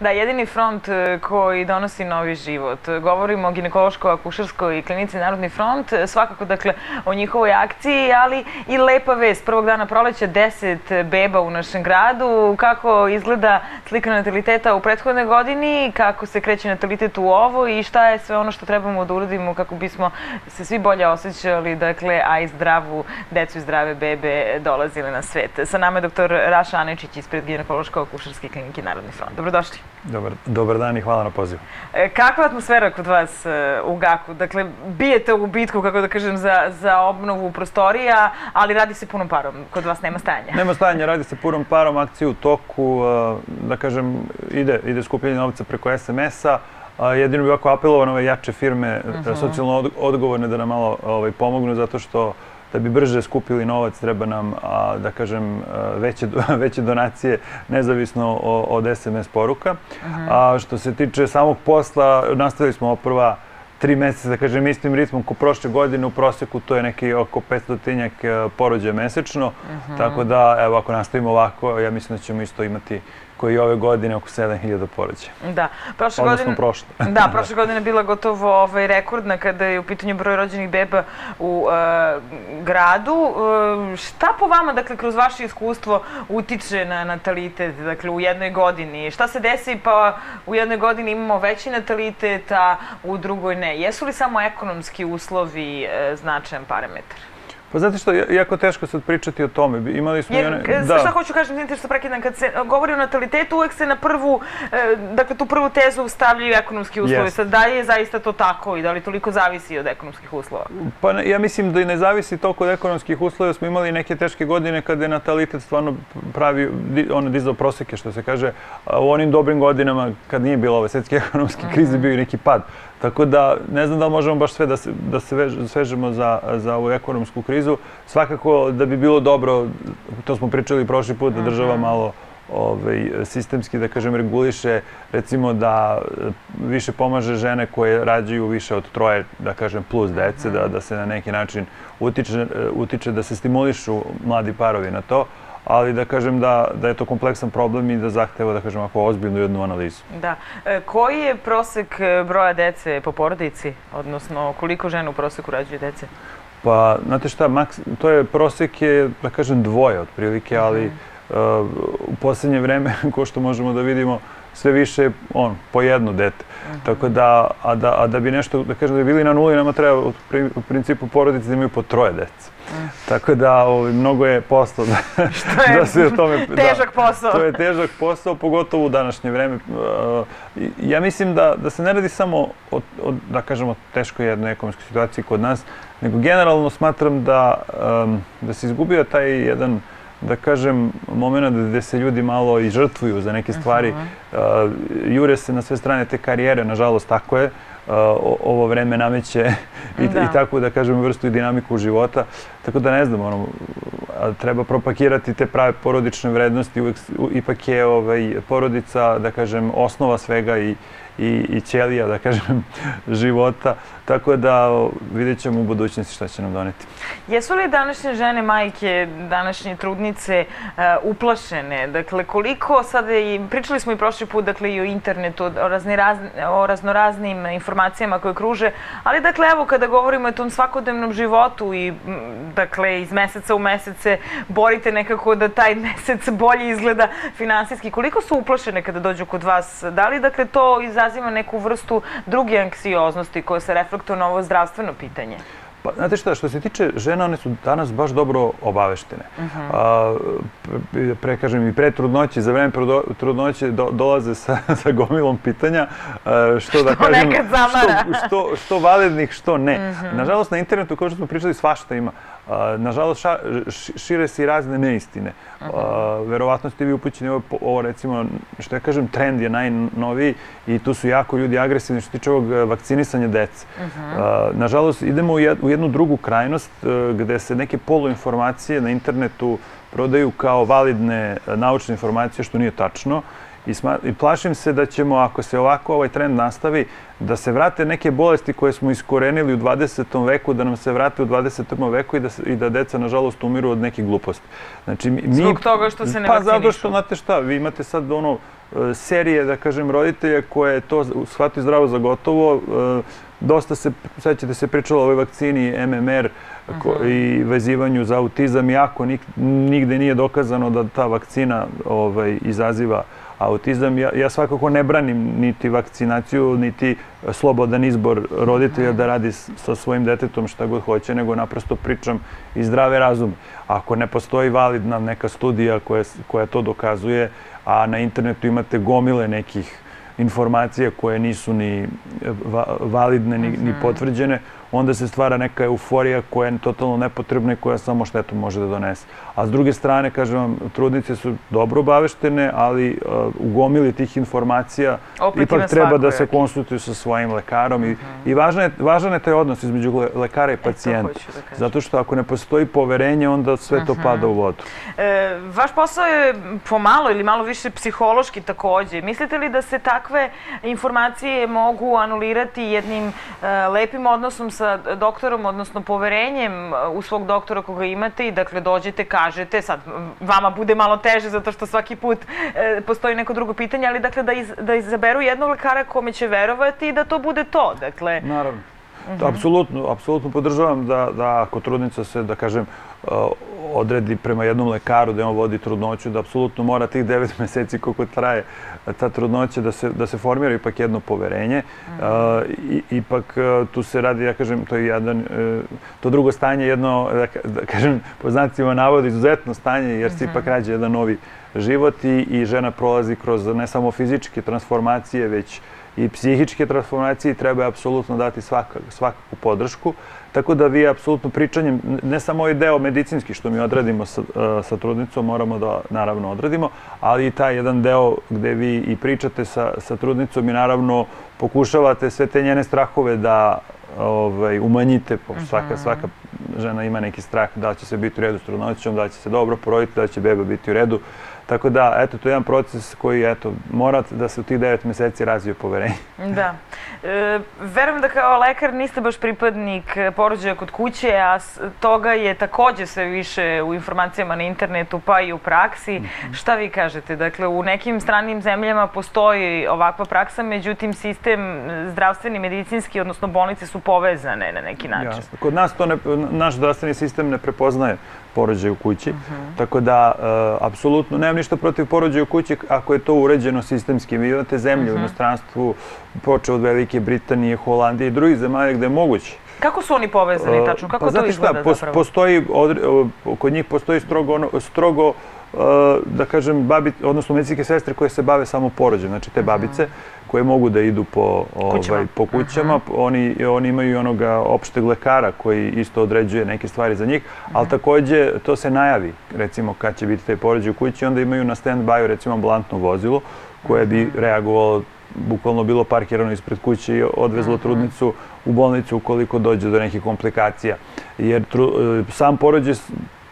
Da, jedini front e, koji donosi novi život. Govorimo o ginekološko-akušarskoj klinici Narodni front, svakako dakle o njihovoj akciji, ali i lepa vest. Prvog dana proleća 10 beba u našem gradu. Kako izgleda slika nataliteta u prethodnoj godini, kako se kreće natalitet u ovo i šta je sve ono što trebamo da uradimo kako bismo se svi bolje osjećali, dakle, a i zdravu decu i zdrave bebe dolazile na svet. Sa nama je doktor Raša Anečić ispred ginekološko-akušarske klinike Narodni front. Dobrodošli. Dobar, dobar dan i hvala na pozivu. E, kakva atmosfera kod vas e, u GAK-u? Dakle, bijete ovu bitku, kako da kažem, za, za obnovu prostorija, ali radi se punom parom. Kod vas nema stajanja. Nema stajanja, radi se punom parom, akciju u toku, e, da kažem, ide, ide skupljanje novca preko SMS-a. Jedino bi ovako apelovao na ove jače firme, uh -huh. socijalno odgovorne da nam malo ovaj, pomognu, zato što da bi brže skupili novac treba nam, a, da kažem, veće, veće donacije nezavisno od SMS poruka. Uh -huh. A što se tiče samog posla, nastavili smo prva tri meseca, da kažem, istim ritmom ko prošle godine, u proseku to je neki oko 500-tinjak e, porođaja mesečno, uh -huh. tako da, evo, ako nastavimo ovako, ja mislim da ćemo isto imati koji je ove godine oko 7000 porođaja. Da, prošle Odnosno godine... prošle. da, prošle godine je bila gotovo ovaj, rekordna kada je u pitanju broj rođenih beba u uh, gradu. Uh, šta po vama, dakle, kroz vaše iskustvo utiče na natalitet, dakle, u jednoj godini? Šta se desi pa u jednoj godini imamo veći natalitet, a u drugoj ne? Jesu li samo ekonomski uslovi uh, značajan parametar? Pa znate što, jako teško sad pričati o tome. Imali smo Jer, one... Da. Šta hoću kažem, znate što prekidam, kad se govori o natalitetu, uvek se na prvu, e, dakle, tu prvu tezu stavljaju ekonomski uslovi. Yes. Sad, da li je zaista to tako i da li toliko zavisi od ekonomskih uslova? Pa ja mislim da i ne zavisi toliko od ekonomskih uslova. Smo imali neke teške godine kada je natalitet stvarno pravi, ono, dizao proseke, što se kaže. U onim dobrim godinama, kad nije bilo ove svetske ekonomske krize, bio i neki pad. Tako da ne znam da li možemo baš sve da se, da se vež, svežemo za, za ovu ekonomsku krizu. Svakako da bi bilo dobro, to smo pričali prošli put, da država malo ovaj, sistemski, da kažem, reguliše, recimo da više pomaže žene koje rađaju više od troje, da kažem, plus dece, da, da se na neki način utiče, utiče da se stimulišu mladi parovi na to ali da kažem da, da je to kompleksan problem i da zahteva, da kažem, ako ozbiljnu jednu analizu. Da. E, koji je prosek e, broja dece po porodici, odnosno koliko žena u proseku rađuje dece? Pa, znate šta, maks, to je prosek je, da kažem, dvoje otprilike, ali mm -hmm. uh, u poslednje vreme, ko što možemo da vidimo, sve više on, po jedno dete. Uh -huh. Tako da a, da, a da bi nešto, da kažem, da bi bili na nuli, nama treba u, principu porodice da imaju po troje dece. -huh. Tako da ovaj, mnogo je posla da, Što je da se o tome... težak da, posao. To je težak posao, pogotovo u današnje vreme. Uh, ja mislim da, da se ne radi samo o, o, da kažemo, teškoj jednoj ekonomskoj situaciji kod nas, nego generalno smatram da, da se izgubio taj jedan da kažem, moment gde se ljudi malo i žrtvuju za neke stvari. Uh, jure se na sve strane te karijere, nažalost, tako je. Uh, ovo vreme nameće i, da. i tako da kažem vrstu i dinamiku života. Tako da ne znam, ono, treba propakirati te prave porodične vrednosti. Uvek, ipak je ovaj, porodica, da kažem, osnova svega i, i, i ćelija, da kažem, života. Tako da vidjet ćemo u budućnosti šta će nam doneti. Jesu li današnje žene, majke, današnje trudnice uh, uplašene? Dakle, koliko sada pričali smo i prošli put, dakle, i o internetu, o, razni, razni, o raznoraznim informacijama koje kruže, ali dakle, evo, kada govorimo o tom svakodnevnom životu i, dakle, iz meseca u mesece borite nekako da taj mesec bolje izgleda finansijski, koliko su uplašene kada dođu kod vas? Da li, dakle, to izaziva neku vrstu druge anksioznosti koja se reflektuje to novo zdravstveno pitanje? Pa, znate šta, što se tiče žena, one su danas baš dobro obaveštene. Uh -huh. A, pre, kažem, i pre trudnoće, za vreme trudnoće do, dolaze sa, sa gomilom pitanja, a, što, da kažem, što, što, što validnih, što ne. Uh -huh. Nažalost, na internetu, kao što smo pričali, svašta ima. Nažalost, šire se i razne neistine. -huh. Verovatno ste vi upućeni ovo, ovo, recimo, što ja kažem, trend je najnoviji i tu su jako ljudi agresivni što se tiče ovog e, vakcinisanja dece. -huh. Nažalost, idemo u jednu drugu krajnost e, gde se neke poluinformacije na internetu prodaju kao validne e, naučne informacije, što nije tačno I, sma, I plašim se da ćemo, ako se ovako ovaj trend nastavi, da se vrate neke bolesti koje smo iskorenili u 20. veku, da nam se vrate u 21. veku i da, i da deca, nažalost, umiru od nekih gluposti. Znači, mi, Zbog toga što se ne Pa vakcinišu. zato što, znate šta, vi imate sad ono, e, serije, da kažem, roditelja koje to shvati zdravo za gotovo. E, dosta se, sad ćete se pričalo o ovoj vakcini MMR ko, -huh. i vezivanju za autizam, iako nik, nigde nije dokazano da ta vakcina ovaj, izaziva autizam. Ja, ja svakako ne branim niti vakcinaciju, niti slobodan izbor roditelja da radi sa svojim detetom šta god hoće, nego naprosto pričam i zdrave razume. Ako ne postoji validna neka studija koja, koja to dokazuje, a na internetu imate gomile nekih informacija koje nisu ni validne ni, ni mhm. potvrđene, onda se stvara neka euforija koja je totalno nepotrebna i koja samo štetu može da donese. A s druge strane, kažem vam, trudnice su dobro obaveštene, ali uh, u gomili tih informacija Opet ipak treba da se konsultuju sa svojim lekarom i, uh mhm. -huh. i važan, je, važan je taj odnos između lekara i pacijenta. E, da Zato što ako ne postoji poverenje, onda sve to uh mhm. -huh. pada u vodu. E, vaš posao je pomalo ili malo više psihološki takođe. Mislite li da se takve informacije mogu anulirati jednim uh, lepim odnosom sa doktorom, odnosno poverenjem u svog doktora koga imate i dakle dođete, kažete, sad vama bude malo teže zato što svaki put e, postoji neko drugo pitanje, ali dakle da, da izaberu jednog lekara kome će verovati i da to bude to, dakle... Naravno. -huh. Apsolutno, apsolutno podržavam da, da ako trudnica se, da kažem, odredi prema jednom lekaru da on vodi trudnoću, da apsolutno mora tih devet meseci koliko traje ta trudnoća da se, da se formira ipak jedno poverenje. Mm. Uh, i, ipak uh, tu se radi, ja kažem, to je jedan, to drugo stanje jedno, da, da kažem, po znacima navodi izuzetno stanje jer se mm -hmm. ipak rađe jedan novi život i, i žena prolazi kroz ne samo fizičke transformacije, već i psihičke transformacije i treba je apsolutno dati svaka, svakakvu podršku. Tako da vi apsolutno pričanjem, ne samo ovaj deo medicinski što mi odradimo sa, e, sa trudnicom, moramo da naravno odradimo, ali i taj jedan deo gde vi i pričate sa, sa trudnicom i naravno pokušavate sve te njene strahove da ovaj, umanjite. Svaka, mhm. svaka žena ima neki strah da će se biti u redu s trudnoćom, da će se dobro poroditi, da će beba biti u redu. Tako da, eto, to je jedan proces koji, eto, mora da se u tih devet meseci razvije poverenje. Da. E, verujem da kao lekar niste baš pripadnik porođaja kod kuće, a toga je takođe sve više u informacijama na internetu, pa i u praksi. Mm -hmm. Šta vi kažete? Dakle, u nekim stranim zemljama postoji ovakva praksa, međutim, sistem zdravstveni, medicinski, odnosno bolnice su povezane na neki način. Jasno. Kod nas to ne, naš zdravstveni sistem ne prepoznaje porođaj u kući. Uh mhm. -huh. Tako da, uh, apsolutno, nemam ništa protiv porođaja u kući ako je to uređeno sistemski. Vi imate zemlje uh -huh. u mhm. inostranstvu, počeo od Velike Britanije, Holandije i drugih zemalja gde je moguće. Kako su oni povezani tačno? Kako pa, to izgleda šta, zapravo? Postoji, od, kod njih postoji strogo, ono, strogo da kažem, babi, odnosno medicinske sestre koje se bave samo porođajem, znači te babice koje mogu da idu po, ovaj, po kućama, uh -huh. oni, oni imaju i onoga opšteg lekara koji isto određuje neke stvari za njih, uh -huh. ali takođe to se najavi, recimo kad će biti taj porođaj u kući, onda imaju na stand-by recimo ambulantno vozilo koje bi reagovalo bukvalno bilo parkirano ispred kuće i odvezlo trudnicu u bolnicu ukoliko dođe do nekih komplikacija. Jer tru, e, sam porođaj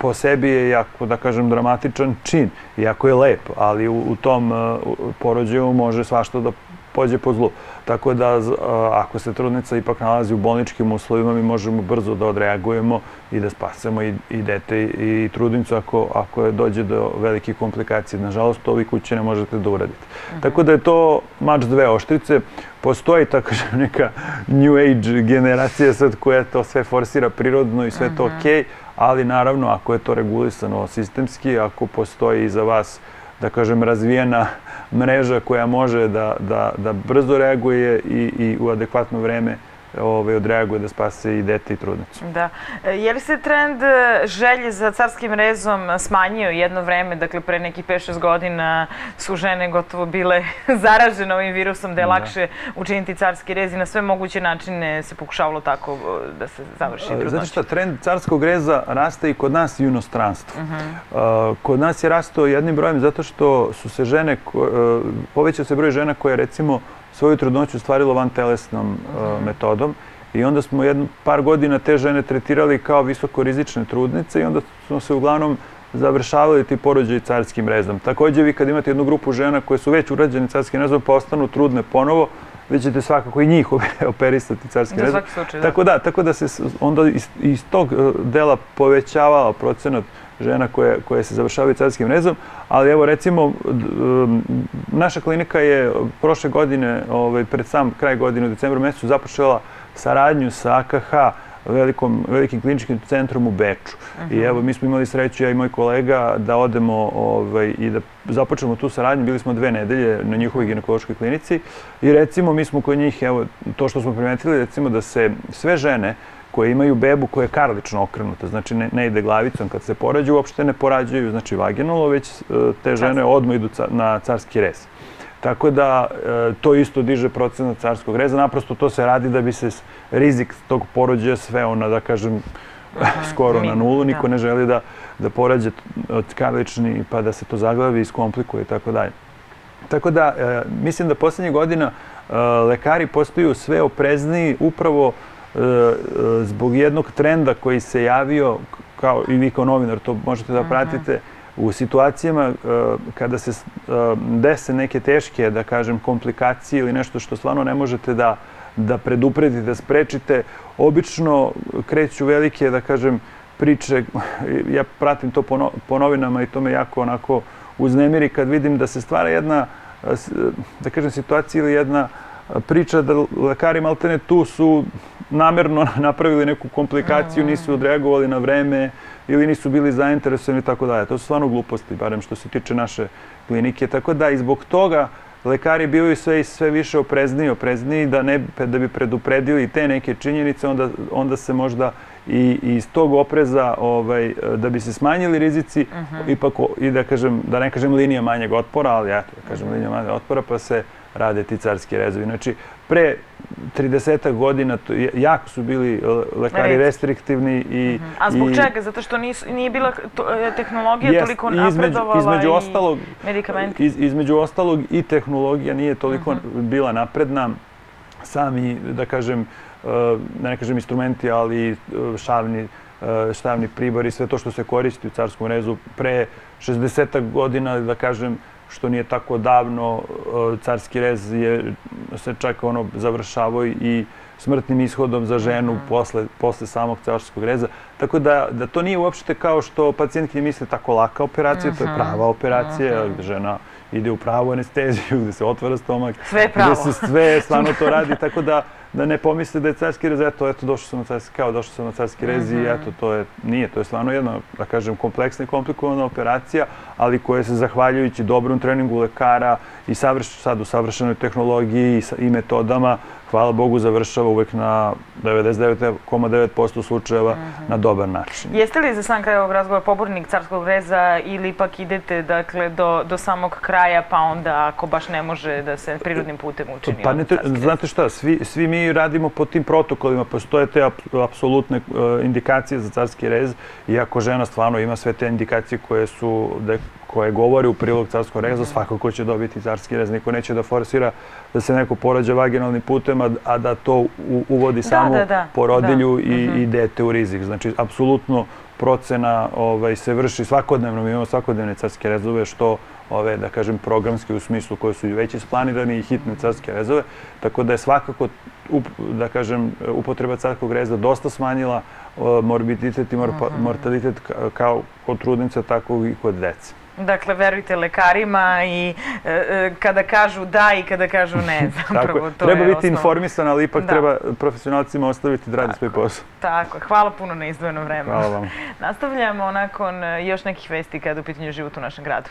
po sebi je jako, da kažem, dramatičan čin, jako je lep, ali u, u tom uh, porođaju može svašta da pođe po zlu. Tako da, uh, ako se trudnica ipak nalazi u bolničkim uslovima, mi možemo brzo da odreagujemo i da spasemo i, i dete i, i trudnicu ako, ako je dođe do velikih komplikacija. Nažalost, ovi kuće ne možete da uradite. Uh mhm. -huh. Tako da je to mač dve oštrice. Postoji, tako kažem, neka new age generacija sad koja to sve forsira prirodno i sve uh -huh. to mhm. okej, okay, ali naravno ako je to regulisano sistemski, ako postoji za vas da kažem, razvijena mreža koja može da, da, da brzo reaguje i, i u adekvatno vreme ovaj, odreaguje da spase i dete i trudnicu. Da. E, je li se trend e, želje za carskim rezom smanjio jedno vreme, dakle pre nekih 5-6 godina su žene gotovo bile zaražene ovim virusom, da je da. lakše učiniti carski rez i na sve moguće načine se pokušavalo tako e, da se završi trudnoća? Zato što trend carskog reza raste i kod nas i u inostranstvu. Uh -huh. Kod nas je rastao jednim brojem zato što su se žene, povećao se broj žena koje recimo svoju trudnoću stvarilo van telesnom uh, metodom i onda smo jedno par godina te žene tretirali kao visoko rizične trudnice i onda smo se uglavnom završavali ti porođaji carskim rezom. Takođe, vi kad imate jednu grupu žena koje su već urađene carskim rezom, pa ostanu trudne ponovo, vi ćete svakako i njih operisati carskim rezom. slučaj, da. Tako da, tako da se onda iz, iz tog e, dela povećavao procenat žena koje, koje se završavaju carskim rezom, ali evo recimo um, naša klinika je prošle godine, ovaj, pred sam kraj godine u decembru mesecu započela saradnju sa AKH velikom, velikim kliničkim centrom u Beču. I evo, mi smo imali sreću, ja i moj kolega, da odemo ovaj, i da započnemo tu saradnju. Bili smo dve nedelje na njihovoj ginekološkoj klinici i recimo mi smo kod njih, evo, to što smo primetili, recimo da se sve žene koje imaju bebu koja je karlično okrenuta, znači ne, ne ide glavicom kad se porađaju, uopšte ne porađaju, znači vaginalno, već e, te žene odmah idu ca- na carski rez. Tako da e, to isto diže procenat carskog reza, naprosto to se radi da bi se rizik tog porođaja sveo na, da kažem, skoro na nulu, niko da. ne želi da, da porađe karlični pa da se to zaglavi, iskomplikuje i tako dalje. Tako da, e, mislim da poslednjih godina e, lekari postaju sve oprezniji upravo zbog jednog trenda koji se javio, kao i vi kao novinar to možete da pratite, u situacijama e, kada se e, dese neke teške, da kažem, komplikacije ili nešto što stvarno ne možete da, da predupredite, da sprečite, obično kreću velike, da kažem, priče, ja pratim to po, no- po novinama i to me jako onako uznemiri kad vidim da se stvara jedna, da kažem, situacija ili jedna priča da lekari maltene tu su namerno napravili neku komplikaciju, nisu odreagovali na vreme ili nisu bili zainteresovani i tako dalje. To su stvarno gluposti, barem što se tiče naše klinike. Tako da i zbog toga lekari bivaju sve i sve više oprezniji, oprezniji da, ne, da bi predupredili te neke činjenice, onda, onda se možda i, i iz tog opreza, ovaj, da bi se smanjili rizici, ipak, o- i da, kažem, da ne kažem linija manjeg otpora, ali eto, da kažem linija manjeg otpora, pa se rade ti carski rezovi. Znači, pre 30 godina to, jako su bili e, lekari restriktivni i... A zbog i- čega? Zato što nije bila to, e, tehnologija Jest, toliko između, napredovala između i ostalog, medikamenti. iz, između ostalog i tehnologija nije toliko bila napredna. Sami, da kažem, e, da ne kažem instrumenti, ali šavni, štavni pribor i sve to što se koristi u carskom rezu pre 60 godina, da kažem, što nije tako davno, e, carski rez je se čak ono završavao i smrtnim ishodom za ženu posle, posle samog carskog reza. Tako da, da to nije uopšte kao što pacijentki misle tako laka operacija, to je prava operacija, gde žena ide u pravu anesteziju, gde se otvara stomak, Sve je pravo. gde se sve stvarno to radi, tako da da ne pomisle da je carski rez, eto, eto, došao sam na carski, kao došao sam na carski rez i eto, to je, nije, to je stvarno jedna, da kažem, kompleksna i komplikovana operacija, ali koja se zahvaljujući dobrom treningu lekara i savrš, sad u savršenoj tehnologiji i, i metodama, hvala Bogu, završava uvek na 99,9% slučajeva na dobar način. Jeste li za sam kraj ovog razgovora pobornik carskog reza ili ipak idete dakle, do, do samog kraja pa onda ako baš ne može da se prirodnim putem učini Pa ne, te- znate šta, svi, svi mi radimo po tim protokolima, postoje te ap- apsolutne e, indikacije za carski rez i ako žena stvarno ima sve te indikacije koje su, koje govore u prilog carskog reza, svakako će dobiti carski rez. Niko neće da forsira da se neko porađa vaginalnim putem, a, a da to uvodi samo da, da, porodilju i, i dete u rizik. Znači, apsolutno procena ovaj, se vrši svakodnevno, mi imamo svakodnevne carske rezove, što ove, da kažem, programske u smislu koje su već isplanirani i hitne carske rezove, tako da je svakako, up, da kažem, upotreba carskog reza dosta smanjila morbiditet i morpa- mortalitet ka- kao kod trudnica, tako i kod dece. Dakle, verujte lekarima i e, e, kada kažu da i kada kažu ne. Zapravo, to Treba je biti informisan, ali ipak Da. treba profesionalcima ostaviti da radi svoj posao. Tako. Hvala puno na izdvojeno vreme. Hvala vam. Nastavljamo nakon e, još nekih vesti kada u pitanju život u našem gradu.